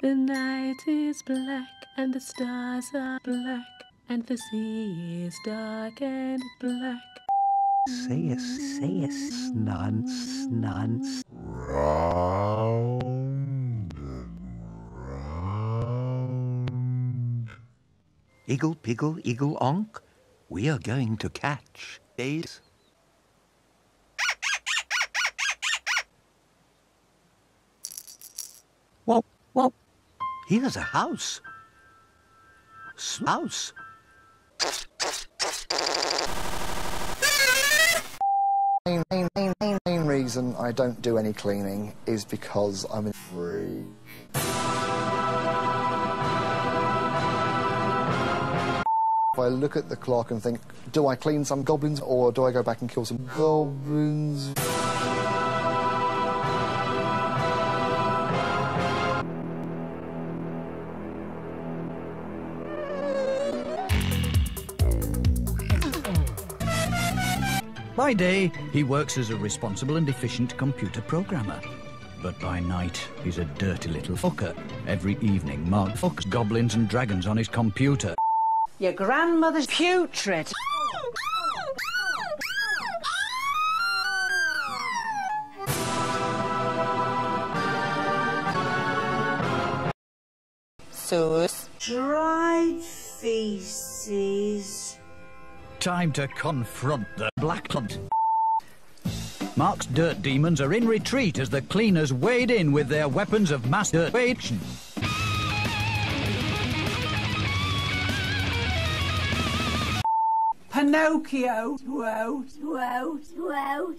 The night is black and the stars are black and the sea is dark and black. Say a, say a snan, snan. Round and round. Iggle, piggle, iggle, onk. We are going to catch days. Whoa, whoa. Here's a house. House. main, main, main, main reason I don't do any cleaning is because I'm in free. If I look at the clock and think, do I clean some goblins or do I go back and kill some goblins? By day, he works as a responsible and efficient computer programmer. But by night, he's a dirty little fucker. Every evening, Mark fucks goblins and dragons on his computer. Your grandmother's putrid. Sus. Dried feces. Time to confront the Black Hunt. Mark's dirt demons are in retreat as the cleaners wade in with their weapons of mass dirt Pinocchio. Whoa, whoa, whoa.